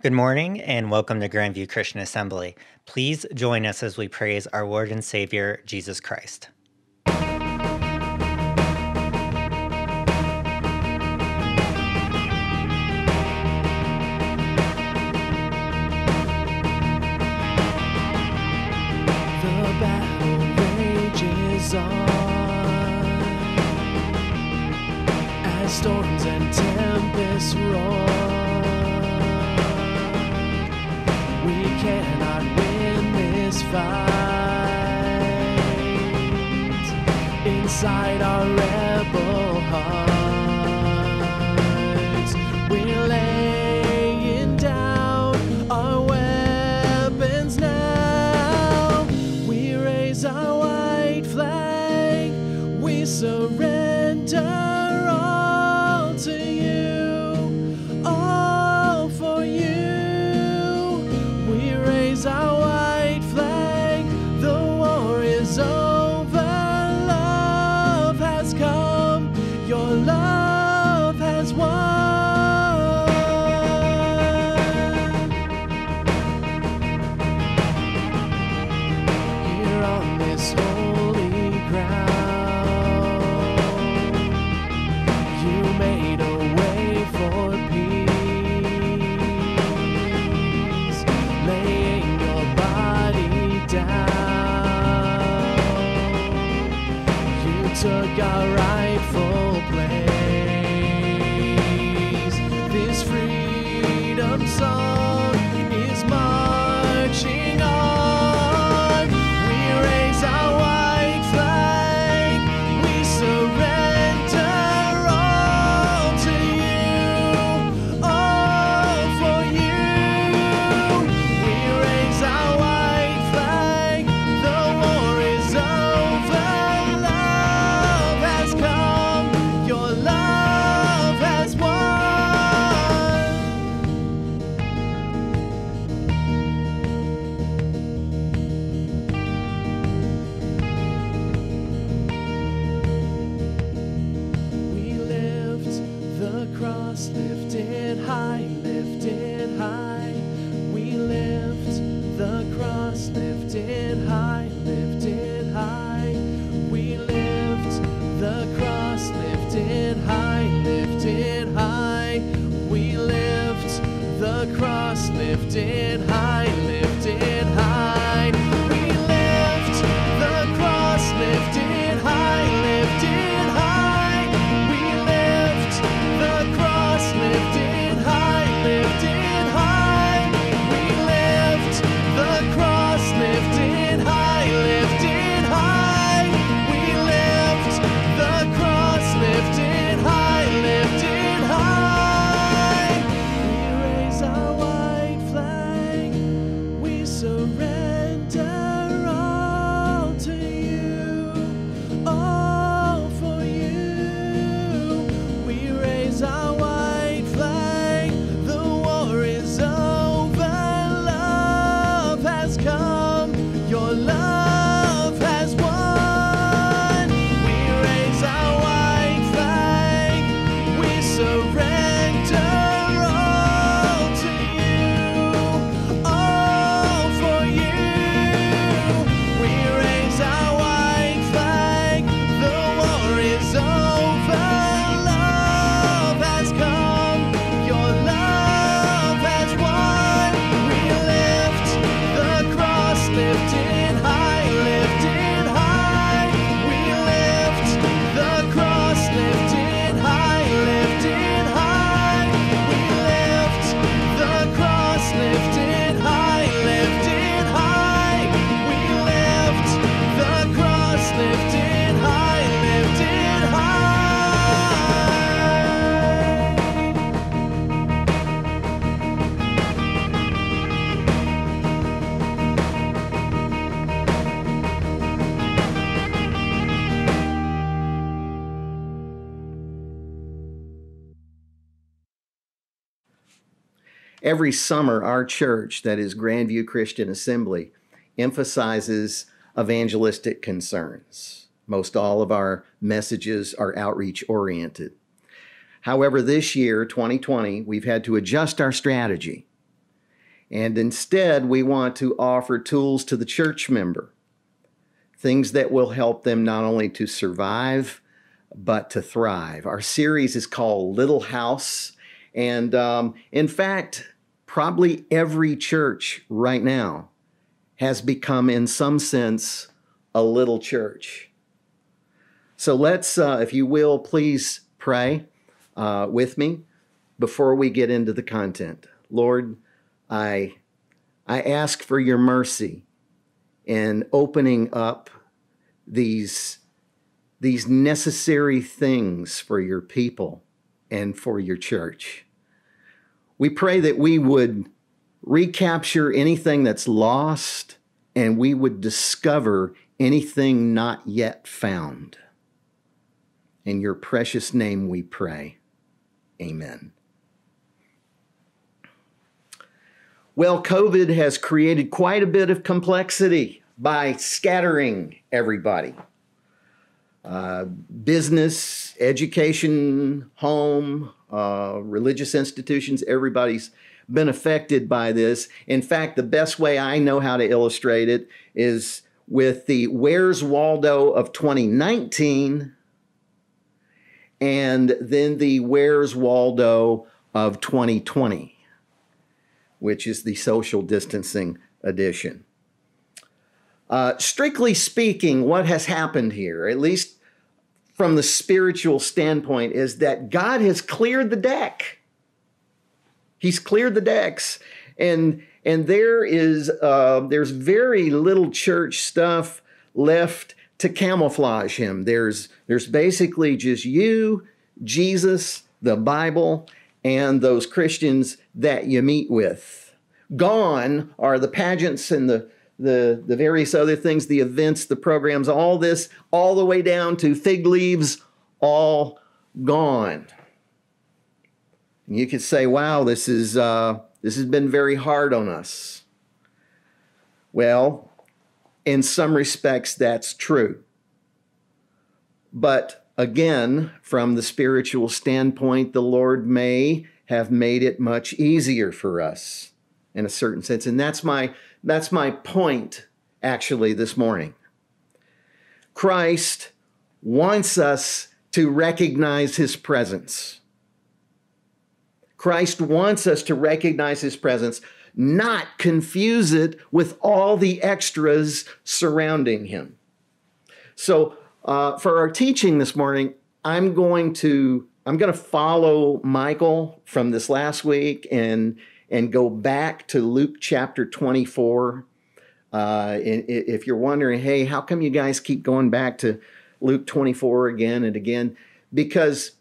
Good morning and welcome to Grandview Christian Assembly. Please join us as we praise our Lord and Savior, Jesus Christ. inside our every summer, our church, that is Grandview Christian Assembly, emphasizes evangelistic concerns. Most all of our messages are outreach oriented. However, this year, 2020, we've had to adjust our strategy. And instead, we want to offer tools to the church member, things that will help them not only to survive, but to thrive. Our series is called Little House. And um, in fact, probably every church right now has become, in some sense, a little church. So let's, uh, if you will, please pray uh, with me before we get into the content. Lord, I, I ask for your mercy in opening up these, these necessary things for your people and for your church. We pray that we would recapture anything that's lost and we would discover anything not yet found. In your precious name we pray. Amen. Well, COVID has created quite a bit of complexity by scattering everybody. Uh, business, education, home, uh, religious institutions, everybody's been affected by this. In fact, the best way I know how to illustrate it is with the Where's Waldo of 2019 and then the Where's Waldo of 2020, which is the social distancing edition. Uh, strictly speaking, what has happened here, at least from the spiritual standpoint, is that God has cleared the deck. He's cleared the decks, and and there is uh, there's very little church stuff left to camouflage him. There's there's basically just you, Jesus, the Bible, and those Christians that you meet with. Gone are the pageants and the the, the various other things, the events, the programs, all this, all the way down to fig leaves, all gone. And you could say, wow, this is uh, this has been very hard on us. Well, in some respects, that's true. But again, from the spiritual standpoint, the Lord may have made it much easier for us in a certain sense. And that's my, that's my point actually this morning. Christ wants us to recognize his presence. Christ wants us to recognize his presence, not confuse it with all the extras surrounding him. So, uh, for our teaching this morning, I'm going to I'm going to follow Michael from this last week and and go back to Luke chapter 24. Uh, if you're wondering, hey, how come you guys keep going back to Luke 24 again and again? Because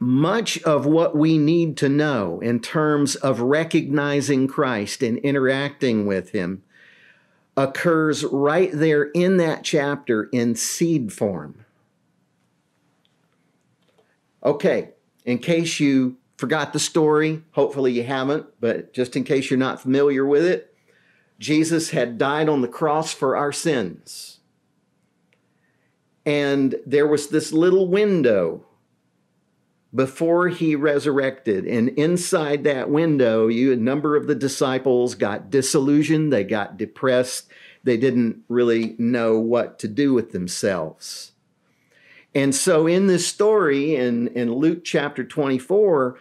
much of what we need to know in terms of recognizing Christ and interacting with Him occurs right there in that chapter in seed form. Okay, in case you forgot the story, hopefully you haven't, but just in case you're not familiar with it, Jesus had died on the cross for our sins. And there was this little window before he resurrected. And inside that window, you a number of the disciples got disillusioned, they got depressed, they didn't really know what to do with themselves. And so in this story in, in Luke chapter 24,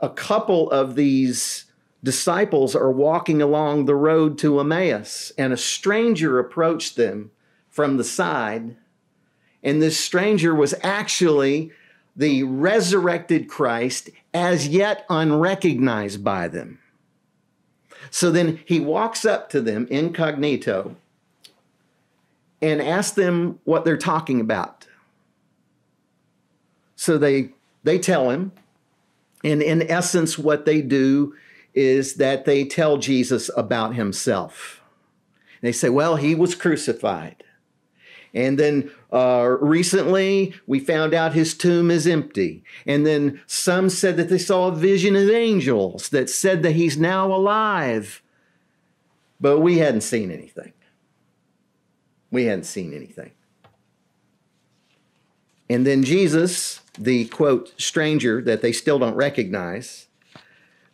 a couple of these disciples are walking along the road to Emmaus, and a stranger approached them from the side. And this stranger was actually the resurrected Christ as yet unrecognized by them. So then he walks up to them incognito and asks them what they're talking about. So they they tell him, and in essence, what they do is that they tell Jesus about himself. They say, Well, he was crucified. And then uh, recently, we found out his tomb is empty. And then some said that they saw a vision of angels that said that he's now alive. But we hadn't seen anything. We hadn't seen anything. And then Jesus, the quote, stranger that they still don't recognize,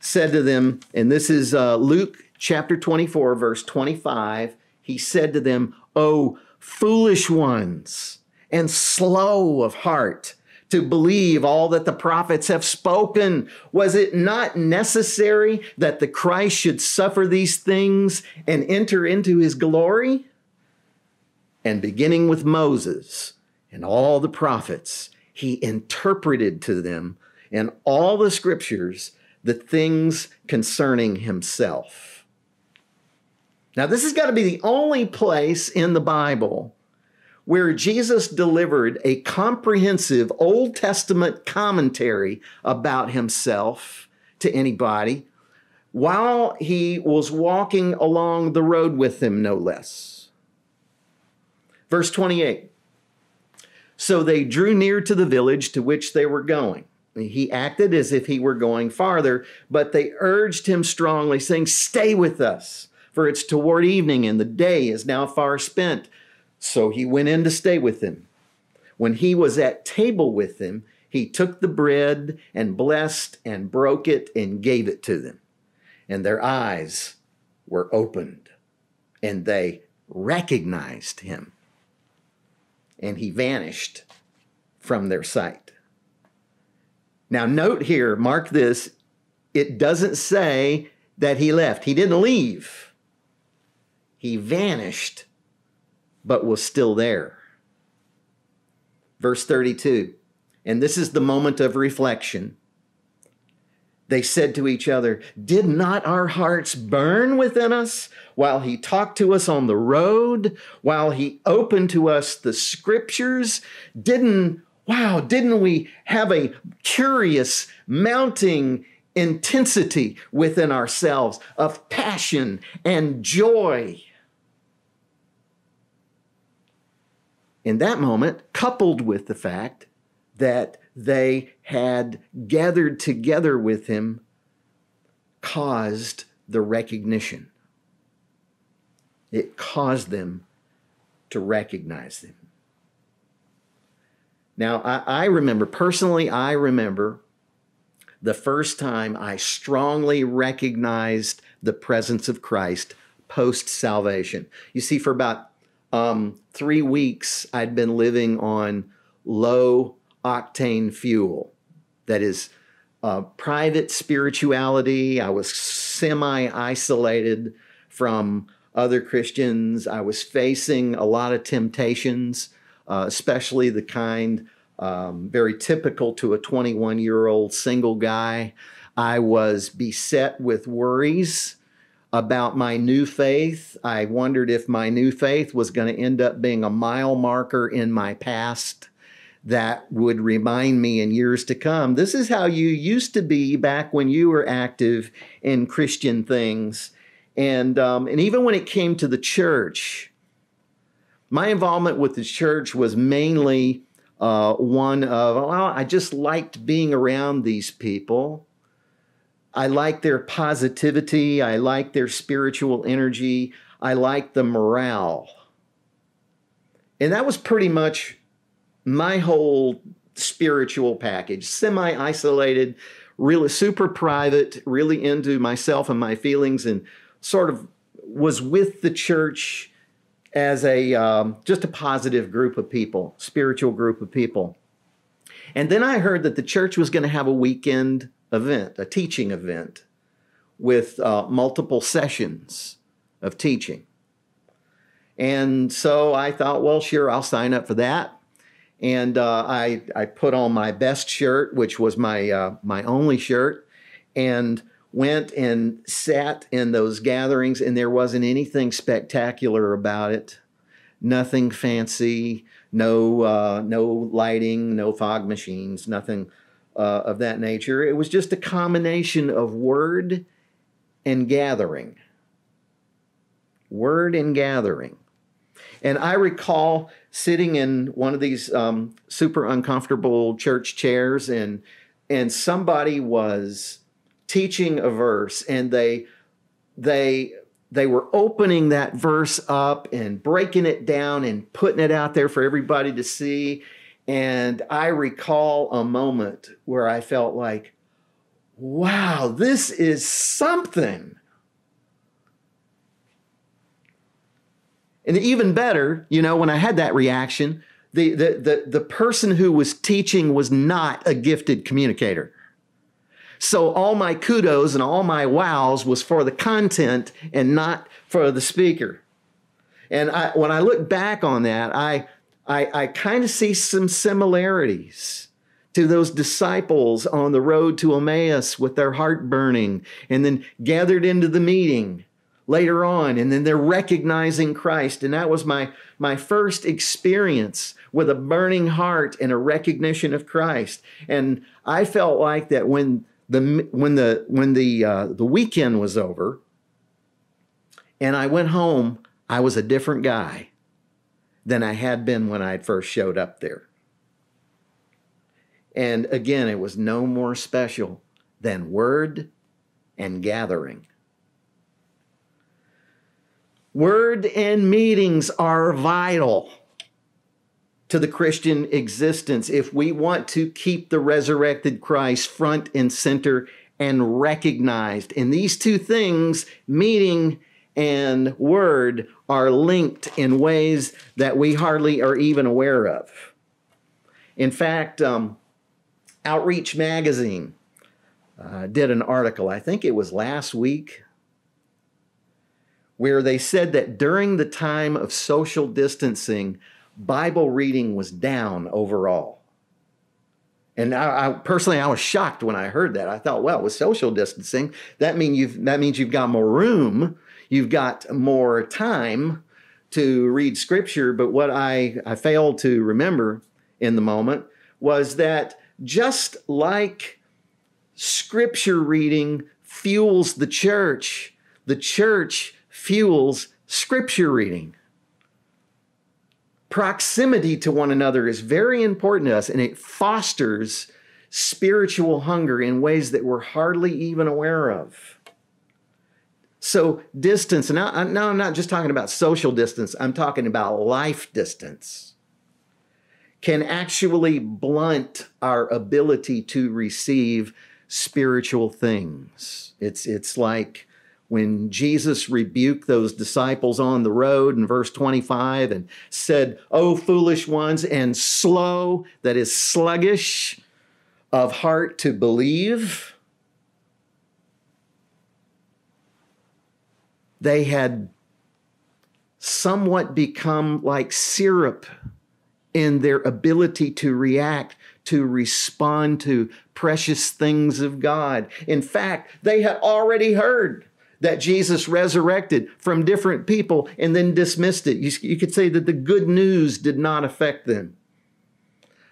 said to them, and this is uh, Luke chapter 24, verse 25. He said to them, Oh, foolish ones, and slow of heart to believe all that the prophets have spoken. Was it not necessary that the Christ should suffer these things and enter into his glory? And beginning with Moses and all the prophets, he interpreted to them in all the scriptures the things concerning himself. Now, this has got to be the only place in the Bible where Jesus delivered a comprehensive Old Testament commentary about himself to anybody while he was walking along the road with them, no less. Verse 28 So they drew near to the village to which they were going. He acted as if he were going farther, but they urged him strongly, saying, Stay with us, for it's toward evening, and the day is now far spent. So he went in to stay with them. When he was at table with them, he took the bread and blessed and broke it and gave it to them. And their eyes were opened, and they recognized him. And he vanished from their sight. Now, note here, mark this, it doesn't say that he left. He didn't leave, he vanished, but was still there. Verse 32, and this is the moment of reflection. They said to each other, Did not our hearts burn within us while he talked to us on the road, while he opened to us the scriptures? Didn't wow, didn't we have a curious mounting intensity within ourselves of passion and joy? In that moment, coupled with the fact that they had gathered together with him, caused the recognition. It caused them to recognize him. Now, I, I remember, personally, I remember the first time I strongly recognized the presence of Christ post salvation. You see, for about um, three weeks, I'd been living on low octane fuel. That is uh, private spirituality. I was semi isolated from other Christians. I was facing a lot of temptations uh, especially the kind um, very typical to a 21 year old single guy. I was beset with worries about my new faith. I wondered if my new faith was going to end up being a mile marker in my past that would remind me in years to come this is how you used to be back when you were active in Christian things. And, um, and even when it came to the church, my involvement with the church was mainly uh, one of, well, I just liked being around these people. I liked their positivity. I liked their spiritual energy. I liked the morale. And that was pretty much my whole spiritual package semi isolated, really super private, really into myself and my feelings, and sort of was with the church as a um, just a positive group of people, spiritual group of people. And then I heard that the church was going to have a weekend event, a teaching event, with uh, multiple sessions of teaching. And so I thought, well, sure, I'll sign up for that. And uh, I I put on my best shirt, which was my uh, my only shirt, and went and sat in those gatherings, and there wasn't anything spectacular about it. Nothing fancy, no uh, no lighting, no fog machines, nothing uh, of that nature. It was just a combination of word and gathering. Word and gathering. And I recall sitting in one of these um, super uncomfortable church chairs, and and somebody was teaching a verse and they they they were opening that verse up and breaking it down and putting it out there for everybody to see and i recall a moment where i felt like wow, this is something. And even better, you know, when I had that reaction, the, the, the, the person who was teaching was not a gifted communicator. So all my kudos and all my wows was for the content and not for the speaker. And I, when I look back on that, I, I, I kind of see some similarities to those disciples on the road to Emmaus with their heart burning and then gathered into the meeting later on and then they're recognizing Christ. And that was my my first experience with a burning heart and a recognition of Christ. And I felt like that when the when the when the uh, the weekend was over and I went home I was a different guy than I had been when I first showed up there. And again it was no more special than word and gathering Word and meetings are vital to the Christian existence if we want to keep the resurrected Christ front and center and recognized. And these two things, meeting and word, are linked in ways that we hardly are even aware of. In fact, um, Outreach Magazine uh, did an article, I think it was last week, where they said that during the time of social distancing, Bible reading was down overall. And I, I, personally, I was shocked when I heard that. I thought, well, with social distancing, that mean you've that means you've got more room, you've got more time to read scripture. But what I, I failed to remember in the moment was that just like scripture reading fuels the church, the church fuels scripture reading. Proximity to one another is very important to us and it fosters spiritual hunger in ways that we're hardly even aware of. So, distance, and now, now I'm not just talking about social distance, I'm talking about life distance, can actually blunt our ability to receive spiritual things. It's, it's like when Jesus rebuked those disciples on the road in verse 25 and said, Oh, foolish ones, and slow, that is sluggish of heart to believe. They had somewhat become like syrup in their ability to react, to respond to precious things of God. In fact, they had already heard that Jesus resurrected from different people and then dismissed it. You, you could say that the good news did not affect them.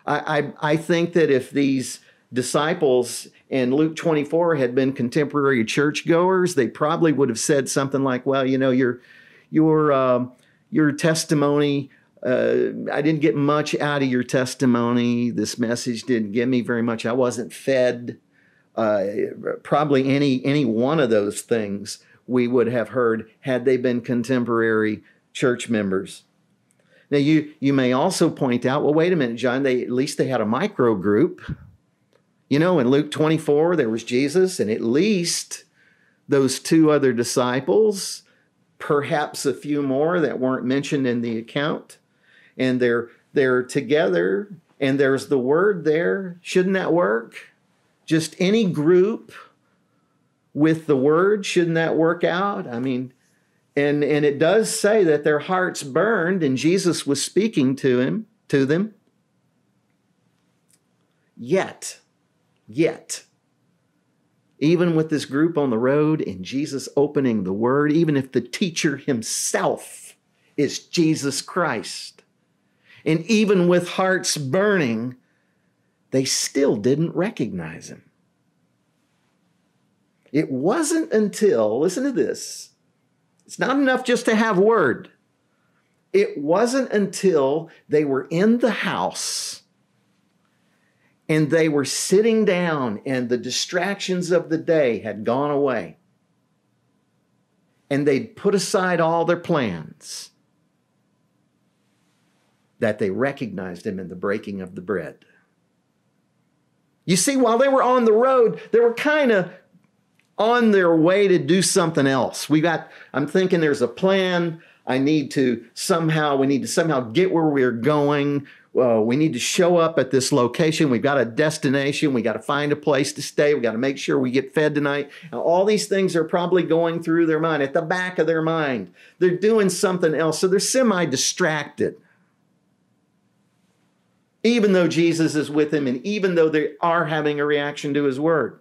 I, I, I think that if these disciples in Luke 24 had been contemporary churchgoers, they probably would have said something like, "Well, you know, your your uh, your testimony. Uh, I didn't get much out of your testimony. This message didn't give me very much. I wasn't fed." Uh, probably any any one of those things we would have heard had they been contemporary church members. Now you you may also point out, well, wait a minute, John. They at least they had a micro group. You know, in Luke 24, there was Jesus and at least those two other disciples, perhaps a few more that weren't mentioned in the account. And they're they're together and there's the word there. Shouldn't that work? Just any group with the word shouldn't that work out? I mean and and it does say that their hearts burned and jesus was speaking to him to them. Yet yet even with this group on the road and jesus opening the word even if the teacher himself is jesus christ and even with hearts burning they still didn't recognize him. It wasn't until, listen to this, it's not enough just to have word. It wasn't until they were in the house and they were sitting down and the distractions of the day had gone away and they'd put aside all their plans that they recognized him in the breaking of the bread. You see, while they were on the road, they were kind of on their way to do something else. We got, I'm thinking there's a plan. I need to somehow, we need to somehow get where we're going. Well, we need to show up at this location. We've got a destination. We got to find a place to stay. We got to make sure we get fed tonight. Now, all these things are probably going through their mind, at the back of their mind. They're doing something else. So they're semi distracted. Even though Jesus is with him and even though they are having a reaction to his word.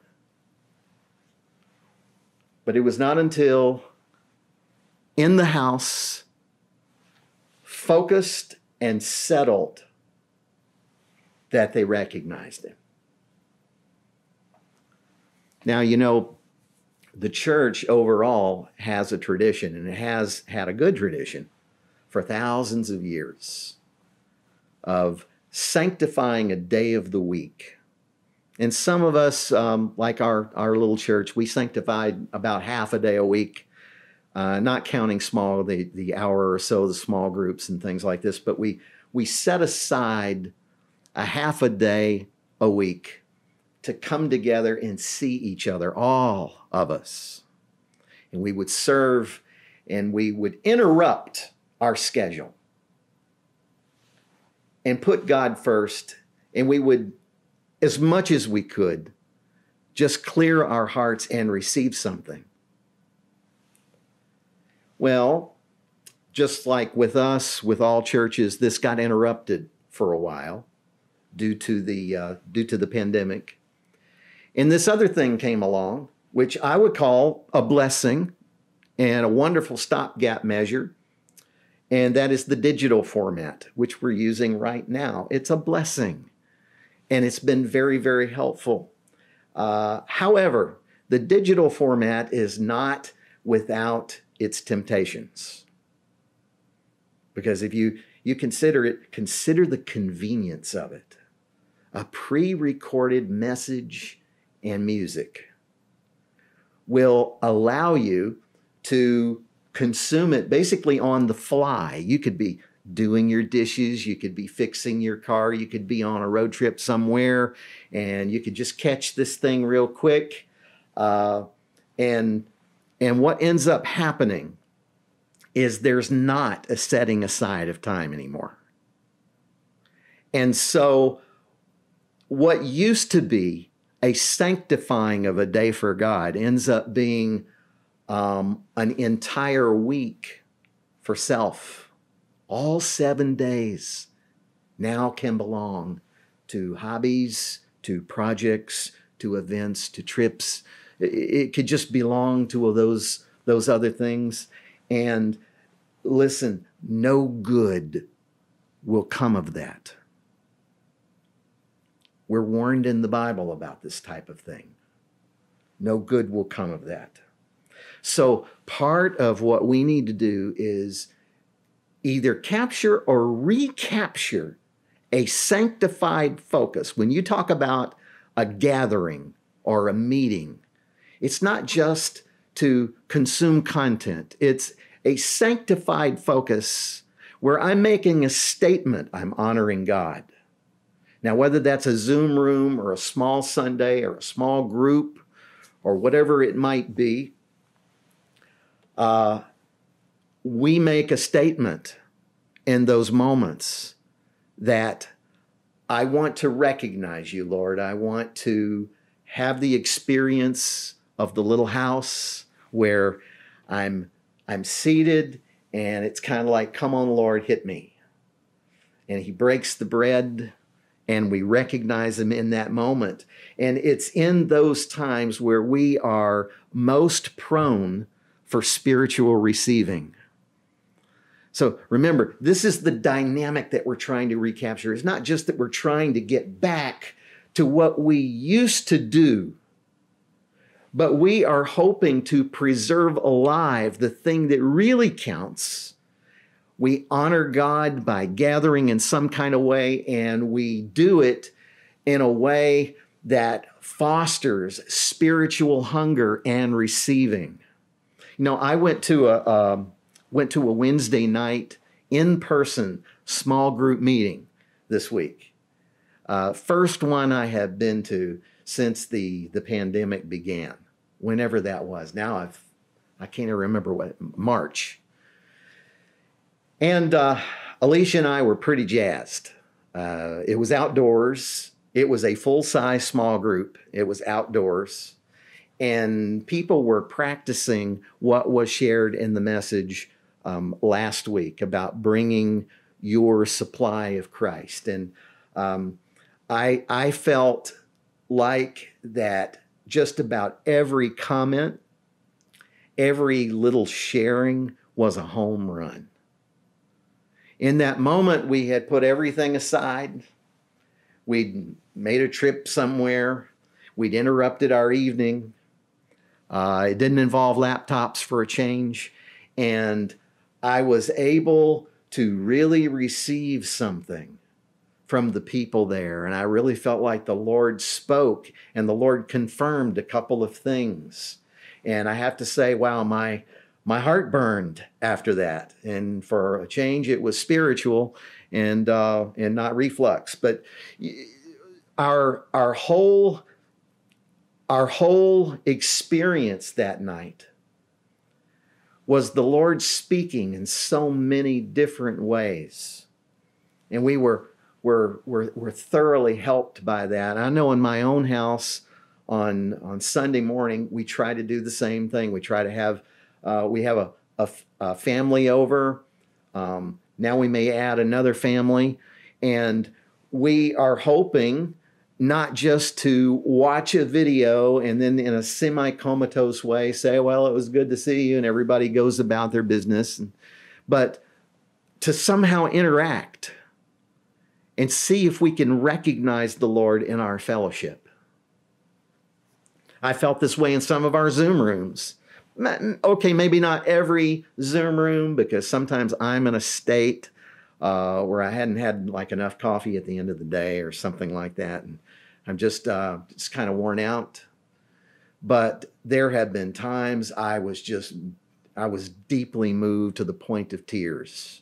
But it was not until in the house, focused and settled, that they recognized him. Now, you know, the church overall has a tradition, and it has had a good tradition for thousands of years of sanctifying a day of the week. And some of us, um, like our, our little church, we sanctified about half a day a week, uh, not counting small, the, the hour or so, the small groups and things like this, but we, we set aside a half a day a week to come together and see each other, all of us. And we would serve and we would interrupt our schedule and put God first. And we would, as much as we could, just clear our hearts and receive something. Well, just like with us, with all churches, this got interrupted for a while due to the uh, due to the pandemic. And this other thing came along, which I would call a blessing and a wonderful stopgap measure, and that is the digital format, which we're using right now. It's a blessing, and it's been very, very helpful. Uh, however, the digital format is not without its temptations. Because if you you consider it, consider the convenience of it a pre recorded message and music will allow you to consume it basically on the fly. You could be doing your dishes, you could be fixing your car, you could be on a road trip somewhere, and you could just catch this thing real quick. Uh, and and what ends up happening is there's not a setting aside of time anymore. And so what used to be a sanctifying of a day for God ends up being um, an entire week for self. All seven days now can belong to hobbies, to projects, to events, to trips. It, it could just belong to those those other things. And listen, no good will come of that. We're warned in the Bible about this type of thing. No good will come of that. So, part of what we need to do is either capture or recapture a sanctified focus. When you talk about a gathering or a meeting, it's not just to consume content, it's a sanctified focus where I'm making a statement, I'm honoring God. Now, whether that's a Zoom room or a small Sunday or a small group or whatever it might be, uh, we make a statement in those moments that I want to recognize you, Lord. I want to have the experience of the little house where I'm I'm seated and it's kind of like, come on, Lord, hit me. And he breaks the bread and we recognize him in that moment. And it's in those times where we are most prone for spiritual receiving. So remember, this is the dynamic that we're trying to recapture. It's not just that we're trying to get back to what we used to do, but we are hoping to preserve alive the thing that really counts we honor God by gathering in some kind of way, and we do it in a way that fosters spiritual hunger and receiving. You know, I went to a uh, went to a Wednesday night in person small group meeting this week. Uh, first one I have been to since the, the pandemic began, whenever that was. Now I've, I can't even remember what, March. And uh, Alicia and I were pretty jazzed. Uh, it was outdoors. It was a full size small group. It was outdoors. And people were practicing what was shared in the message um, last week about bringing your supply of Christ. And um, I, I felt like that just about every comment, every little sharing was a home run. In that moment, we had put everything aside. We'd made a trip somewhere. We'd interrupted our evening. Uh, it didn't involve laptops for a change. And I was able to really receive something from the people there. And I really felt like the Lord spoke and the Lord confirmed a couple of things. And I have to say, wow, my my heart burned after that. And for a change, it was spiritual and uh, and not reflux. But our our whole our whole experience that night was the Lord speaking in so many different ways. And we were were, were, were thoroughly helped by that. I know in my own house on, on Sunday morning, we try to do the same thing. We try to have, uh, we have a, a, a family over. Um, now we may add another family. And we are hoping not just to watch a video and then in a semi comatose way say, well, it was good to see you, and everybody goes about their business, but to somehow interact and see if we can recognize the Lord in our fellowship. I felt this way in some of our Zoom rooms. Okay, maybe not every Zoom room because sometimes I'm in a state uh, where I hadn't had like enough coffee at the end of the day or something like that, and I'm just uh, just kind of worn out. But there have been times I was just I was deeply moved to the point of tears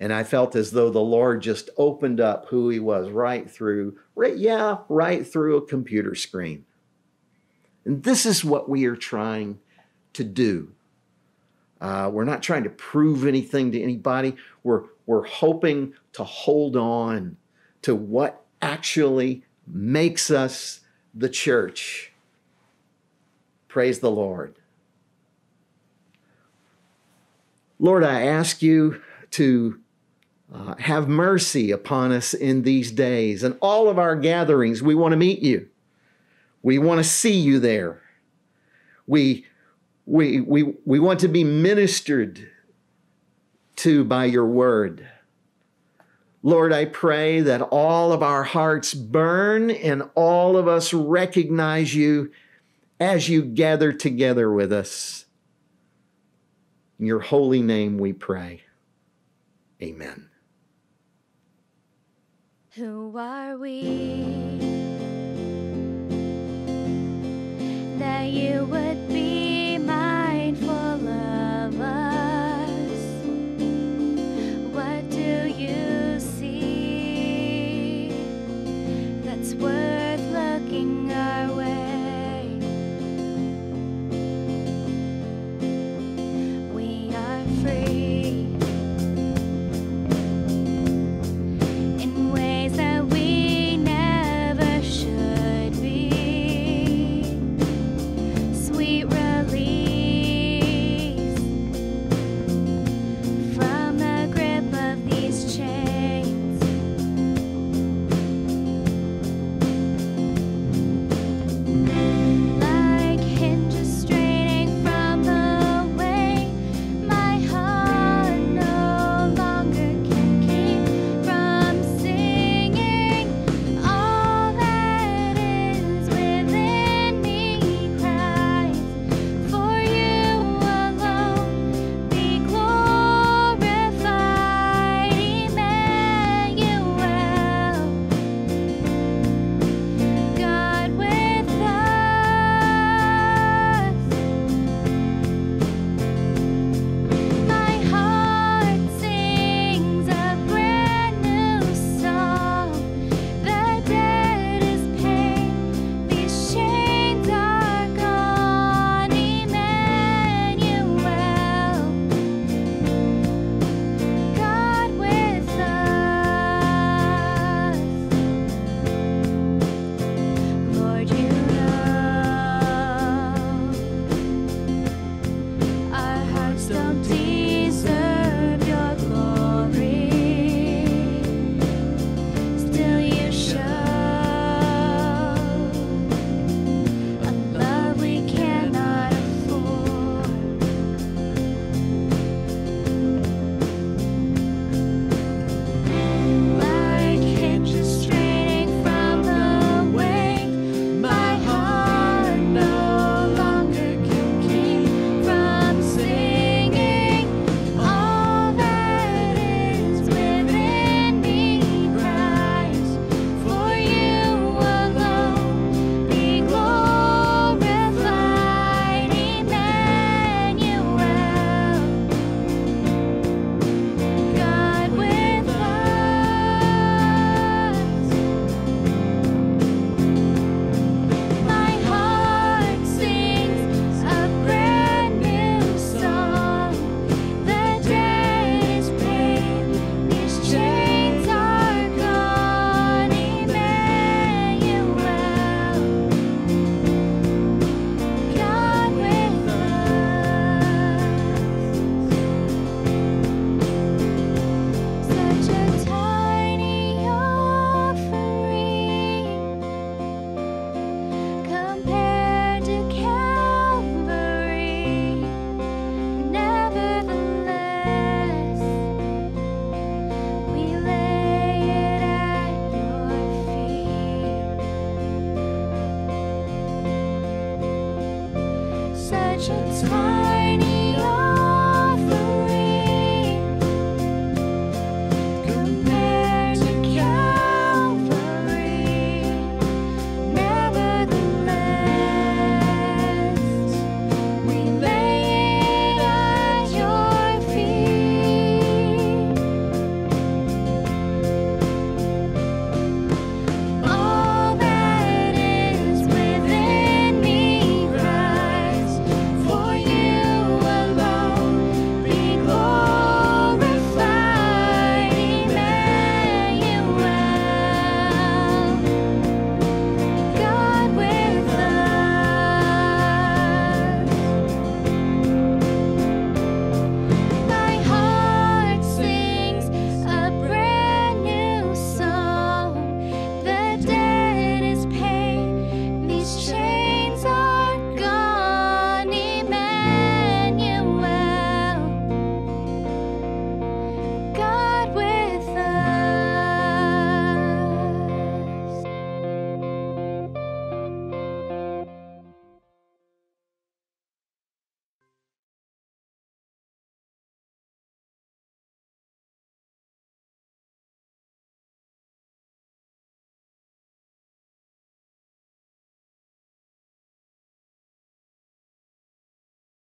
and I felt as though the Lord just opened up who He was right through, right, yeah, right through a computer screen. And this is what we are trying to do. Uh, we're not trying to prove anything to anybody. We're, we're hoping to hold on to what actually makes us the church. Praise the Lord. Lord, I ask you to uh, have mercy upon us in these days. And all of our gatherings, we want to meet you. We want to see you there. We, we, we, we want to be ministered to by your word. Lord, I pray that all of our hearts burn and all of us recognize you as you gather together with us. In your holy name we pray. Amen. Who are we that you would?